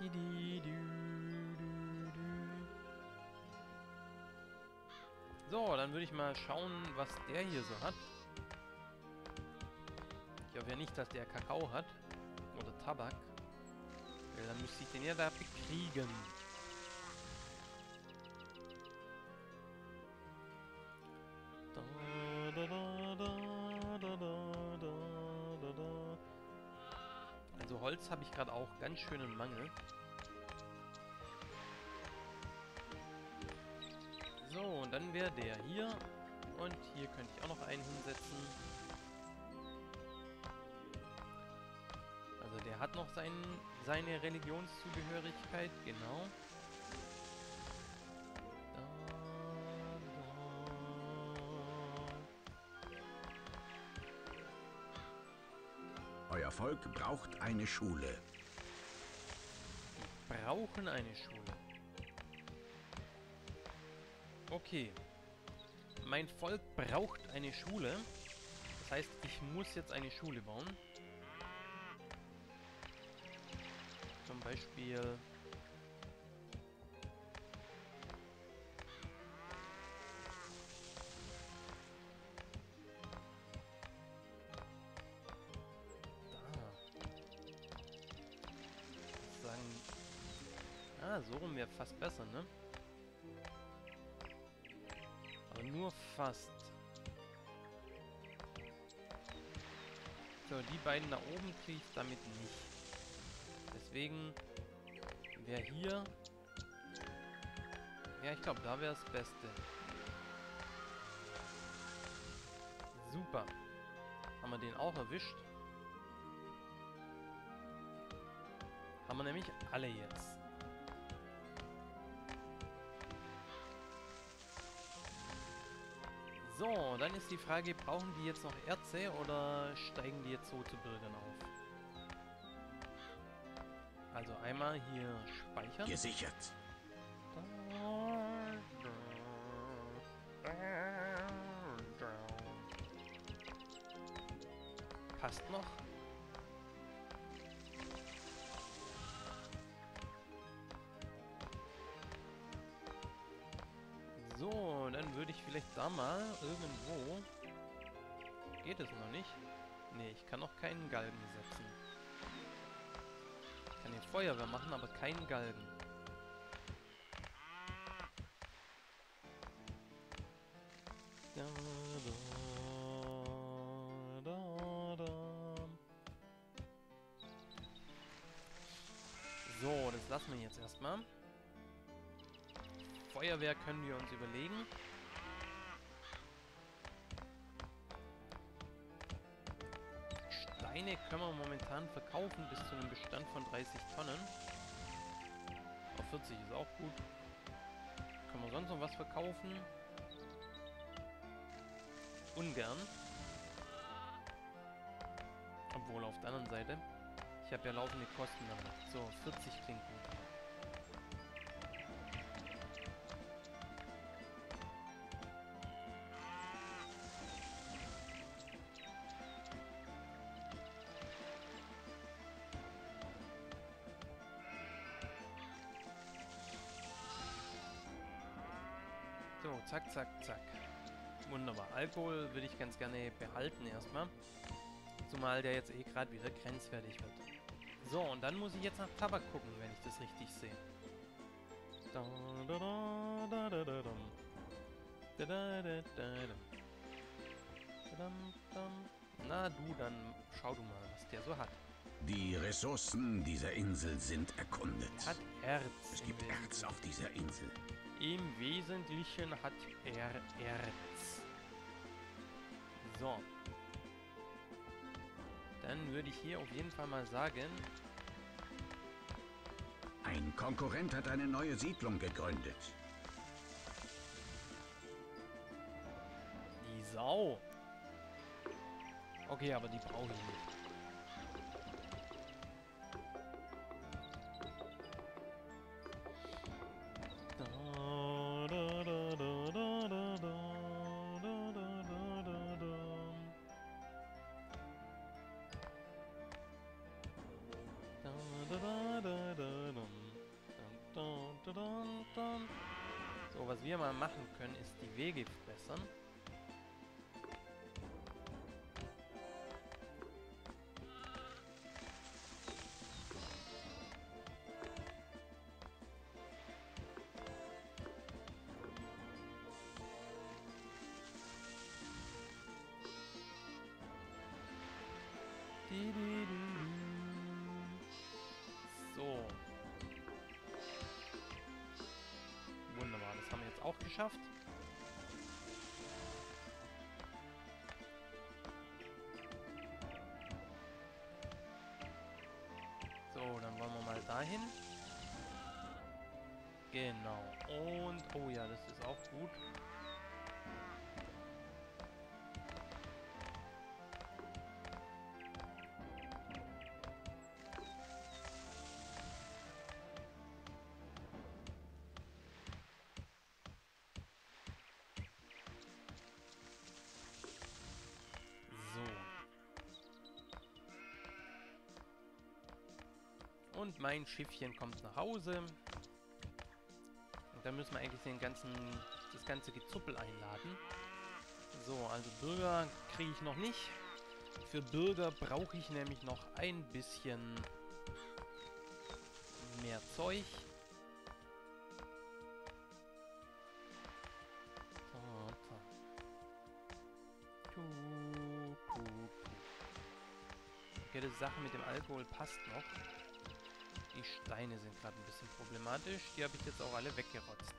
Di, di, du. So, dann würde ich mal schauen, was der hier so hat. Ich hoffe ja nicht, dass der Kakao hat. Oder Tabak. Weil dann müsste ich den ja da bekriegen. Holz habe ich gerade auch ganz schön im Mangel. So, und dann wäre der hier. Und hier könnte ich auch noch einen hinsetzen. Also der hat noch sein, seine Religionszugehörigkeit, genau. Volk braucht eine Schule. brauchen eine Schule. Okay. Mein Volk braucht eine Schule. Das heißt, ich muss jetzt eine Schule bauen. Zum Beispiel... so rum wäre fast besser, ne? Aber nur fast. So, die beiden da oben kriege ich damit nicht. Deswegen wäre hier... Ja, ich glaube, da wäre das Beste. Super. Haben wir den auch erwischt? Haben wir nämlich alle jetzt. So, dann ist die Frage, brauchen die jetzt noch Erze oder steigen die jetzt so zu Bürgern auf? Also einmal hier speichern. Gesichert. Passt noch. Vielleicht mal irgendwo... Geht es noch nicht? Nee, ich kann noch keinen Galgen setzen. Ich kann hier Feuerwehr machen, aber keinen Galgen. Da, da, da. So, das lassen wir jetzt erstmal. Feuerwehr können wir uns überlegen. Steine können wir momentan verkaufen bis zu einem Bestand von 30 Tonnen. Auf 40 ist auch gut. Können wir sonst noch was verkaufen? Ungern. Obwohl, auf der anderen Seite. Ich habe ja laufende Kosten damit. So, 40 klingt gut. Zack, zack, zack. Wunderbar. Alkohol würde ich ganz gerne behalten erstmal. Zumal der jetzt eh gerade wieder grenzwertig wird. So, und dann muss ich jetzt nach Tabak gucken, wenn ich das richtig sehe. Na du, dann schau du mal, was der so hat. Die Ressourcen dieser Insel sind erkundet. Hat Erz. Es gibt. Erz auf dieser Insel. Im Wesentlichen hat er Erz. So. Dann würde ich hier auf jeden Fall mal sagen, Ein Konkurrent hat eine neue Siedlung gegründet. die Sau. Okay, aber die brauche ich nicht. Was wir mal machen können, ist die Wege verbessern. Geschafft. So, dann wollen wir mal dahin. Genau. Und, oh ja, das ist auch gut. Und mein Schiffchen kommt nach Hause. Und dann müssen wir eigentlich den ganzen, das ganze Gezuppel einladen. So, also Bürger kriege ich noch nicht. Für Bürger brauche ich nämlich noch ein bisschen mehr Zeug. Okay, die Sache mit dem Alkohol passt noch. Die Steine sind gerade ein bisschen problematisch. Die habe ich jetzt auch alle weggerotzt.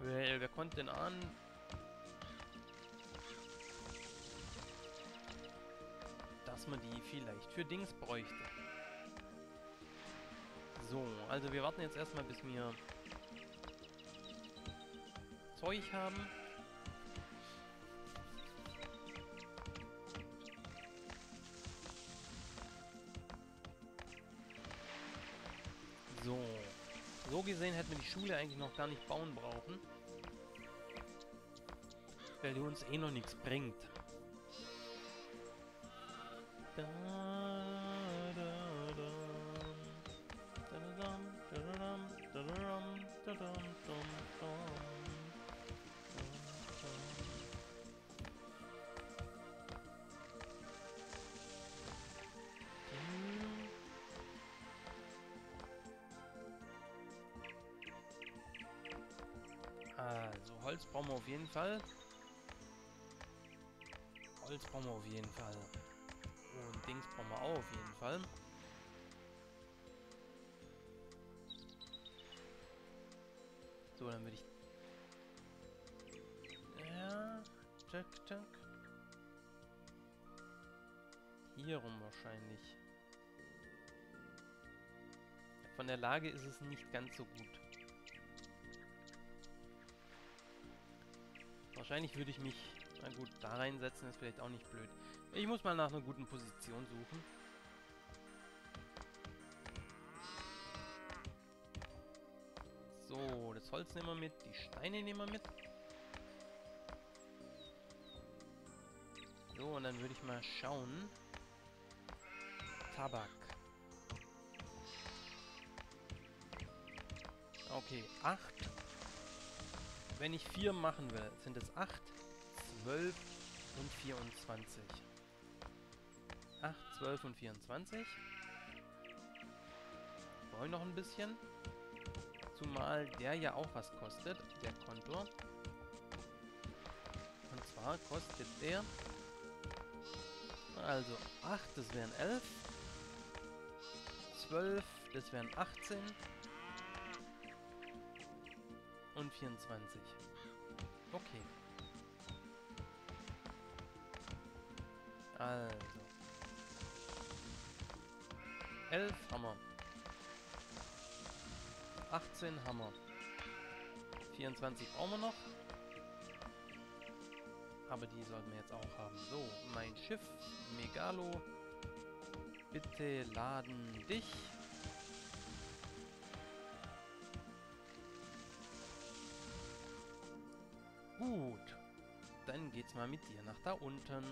Weil, wer konnte denn ahnen, dass man die vielleicht für Dings bräuchte. So, also wir warten jetzt erstmal, bis wir Zeug haben. Gesehen hätten wir die Schule eigentlich noch gar nicht bauen brauchen. Weil die uns eh noch nichts bringt. Da, Also, Holz brauchen wir auf jeden Fall. Holz brauchen wir auf jeden Fall. Und Dings brauchen wir auch auf jeden Fall. So, dann würde ich... Ja, zack, zack. Hier rum wahrscheinlich. Von der Lage ist es nicht ganz so gut. Wahrscheinlich würde ich mich, na gut, da reinsetzen ist vielleicht auch nicht blöd. Ich muss mal nach einer guten Position suchen. So, das Holz nehmen wir mit, die Steine nehmen wir mit. So, und dann würde ich mal schauen. Tabak. Okay, 8. Wenn ich 4 machen will, sind es 8, 12 und 24. 8, 12 und 24. Brauche ich noch ein bisschen. Zumal der ja auch was kostet, der Kontor. Und zwar kostet der... Also 8, das wären 11. 12, das wären 18. 24. Okay. Also. 11 haben wir. 18 haben wir. 24 brauchen wir noch. Aber die sollten wir jetzt auch haben. So, mein Schiff, Megalo. Bitte laden dich. jetzt mal mit dir nach da unten.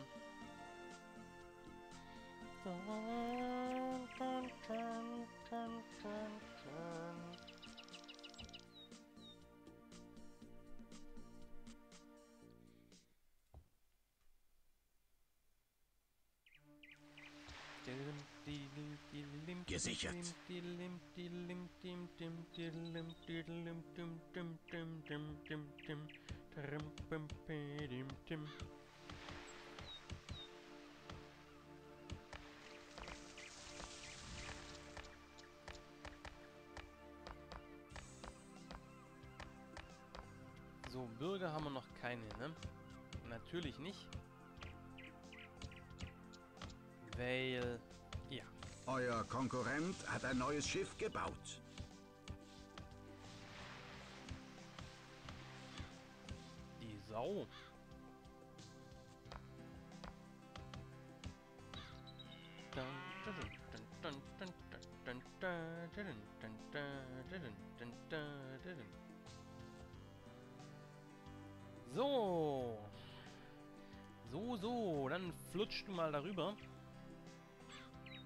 Gesichert. So, Bürger haben wir noch keine, ne? Natürlich nicht. Weil, ja, Euer Konkurrent hat ein neues Schiff gebaut. Die Sau. So. So, so. Dann flutschst du mal darüber.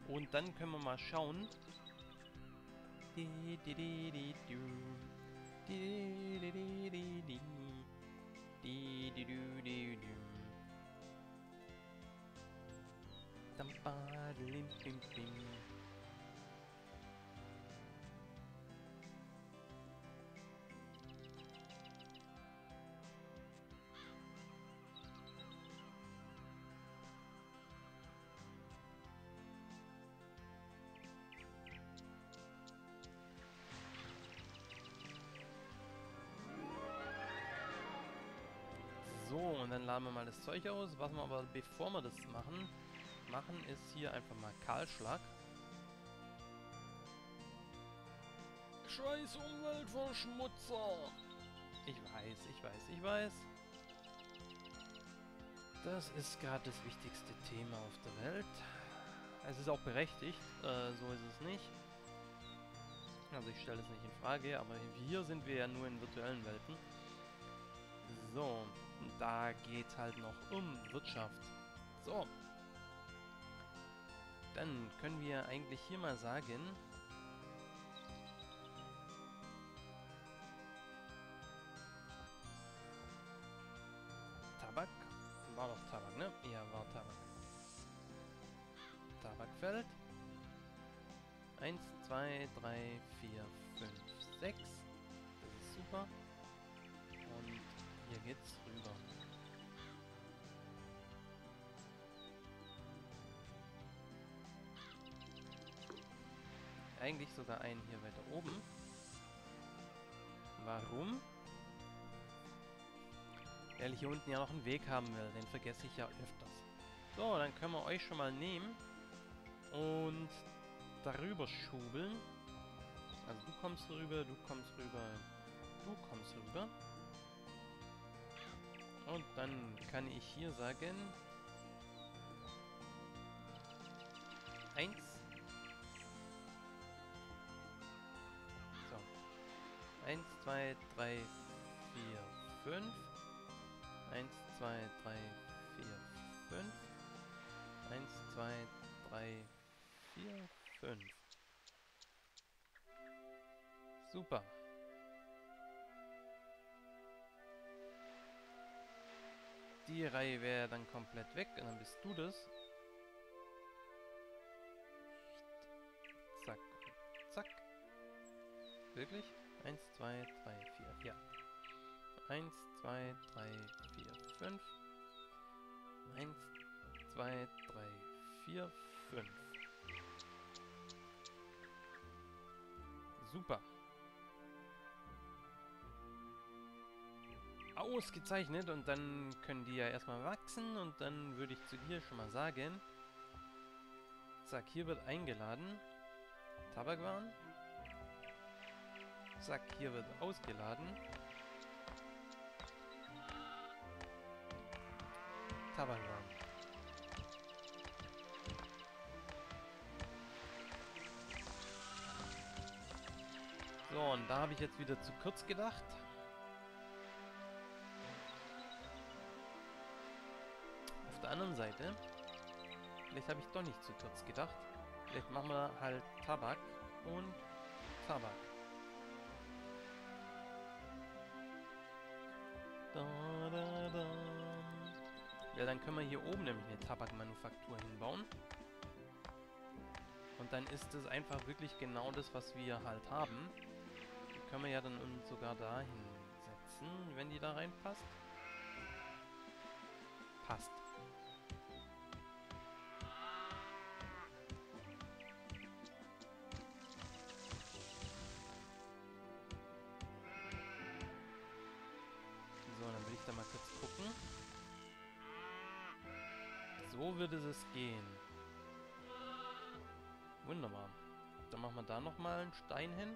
Und dann können wir mal schauen. Di, di, di, di, du. Di, di, di, di, di. Di, di, du, di, du. Dam, ba, lim, bim, bim. So, und dann laden wir mal das Zeug aus. Was wir aber, bevor wir das machen, machen, ist hier einfach mal Kahlschlag. Scheiß Umweltverschmutzer! Ich weiß, ich weiß, ich weiß. Das ist gerade das wichtigste Thema auf der Welt. Es ist auch berechtigt, äh, so ist es nicht. Also ich stelle es nicht in Frage, aber hier sind wir ja nur in virtuellen Welten. So, da geht halt noch um Wirtschaft. So. Dann können wir eigentlich hier mal sagen... Tabak? War doch Tabak, ne? Ja, war Tabak. Tabakfeld. 1, 2, 3, 4, 5, 6. Das ist super. Hier geht's rüber. Eigentlich sogar einen hier weiter oben. Warum? Weil ich hier unten ja noch einen Weg haben will. Den vergesse ich ja öfters. So, dann können wir euch schon mal nehmen. Und darüber schubeln. Also du kommst rüber, du kommst rüber, du kommst rüber. Und dann kann ich hier sagen... Eins. So. Eins, zwei, drei, vier, fünf. Eins, zwei, drei, vier, fünf. Eins, zwei, drei, vier, fünf. Super. Die Reihe wäre dann komplett weg und dann bist du das. Zack. Zack. Wirklich? Eins, zwei, drei, vier. Ja. Eins, zwei, drei, vier, fünf. Eins, zwei, drei, vier, fünf. Super. Ausgezeichnet und dann können die ja erstmal wachsen und dann würde ich zu dir schon mal sagen. Zack, hier wird eingeladen. Tabakwaren. Zack, hier wird ausgeladen. Tabakwaren. So, und da habe ich jetzt wieder zu kurz gedacht. Anderen Seite, vielleicht habe ich doch nicht zu kurz gedacht. Vielleicht machen wir halt Tabak und Tabak. Da, da, da. Ja, dann können wir hier oben nämlich eine Tabakmanufaktur hinbauen. dann ist es einfach wirklich genau das, was wir halt haben. Die können wir ja dann uns sogar dahin setzen, wenn die da reinpasst. Passt. So würde es gehen. Wunderbar. Dann machen wir da nochmal einen Stein hin.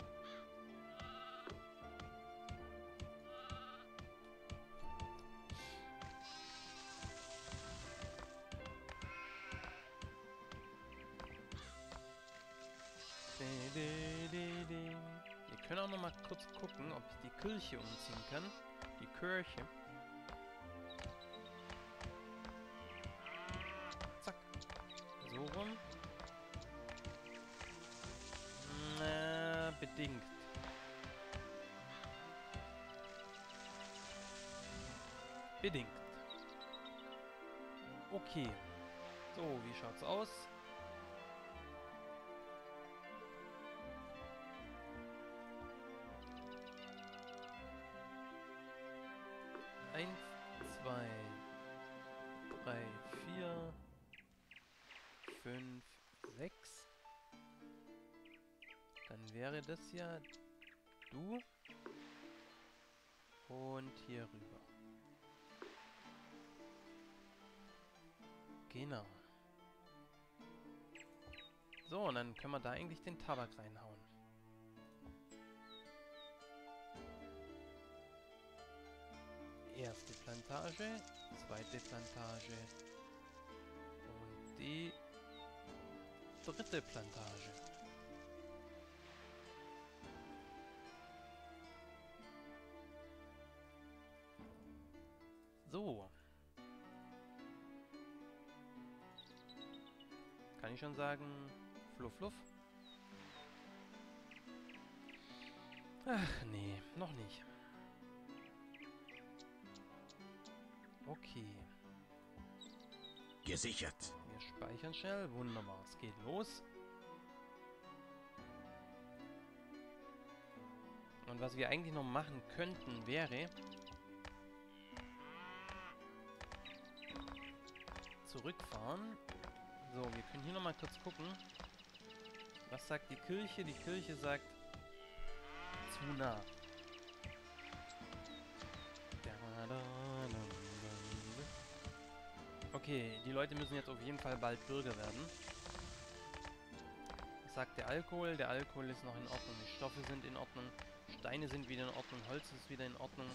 Wir können auch noch mal kurz gucken, ob ich die Kirche umziehen kann. Die Kirche. Bedingt. Bedingt. Okay. So, wie schaut's aus? Wäre das ja du und hier rüber. Genau. So, und dann können wir da eigentlich den Tabak reinhauen. Erste Plantage, zweite Plantage und die dritte Plantage. So. Kann ich schon sagen, fluff, fluff. Ach nee, noch nicht. Okay, Gesichert. wir speichern schnell. Wunderbar, es geht los. Und was wir eigentlich noch machen könnten, wäre... Zurückfahren. So, wir können hier nochmal kurz gucken. Was sagt die Kirche? Die Kirche sagt... Zu nah. Okay, die Leute müssen jetzt auf jeden Fall bald Bürger werden. Was sagt der Alkohol? Der Alkohol ist noch in Ordnung. Die Stoffe sind in Ordnung. Steine sind wieder in Ordnung. Holz ist wieder in Ordnung.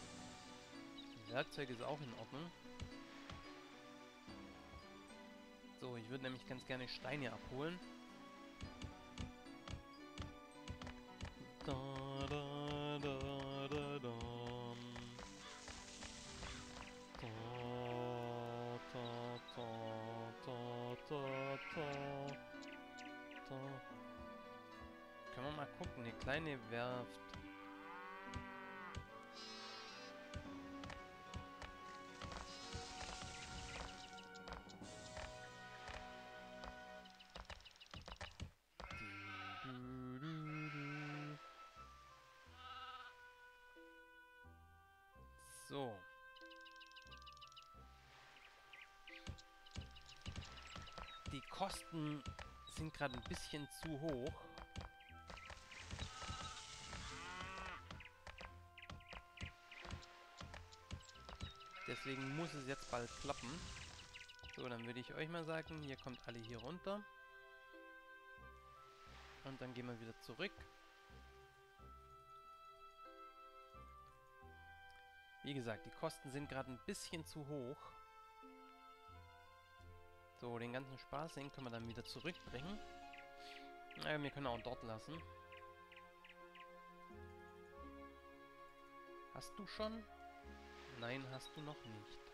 Werkzeug ist auch in Ordnung. So, ich würde nämlich ganz gerne Steine abholen. Da, da, da, da. Da, da, da, da, da, da, da. Können wir mal gucken, eine kleine Werft. Kosten sind gerade ein bisschen zu hoch. Deswegen muss es jetzt bald klappen. So, dann würde ich euch mal sagen, ihr kommt alle hier runter. Und dann gehen wir wieder zurück. Wie gesagt, die Kosten sind gerade ein bisschen zu hoch. So, den ganzen Spaß, den können wir dann wieder zurückbringen. Naja, wir können auch dort lassen. Hast du schon? Nein, hast du noch nicht.